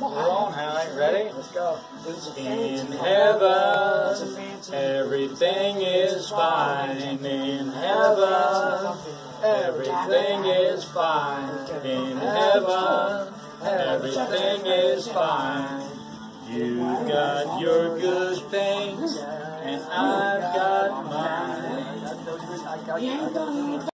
We're on, Howie. Ready? Let's go. In heaven, everything is fine. In heaven, everything is fine. In heaven, everything is fine. You've got your good things, and I've got mine.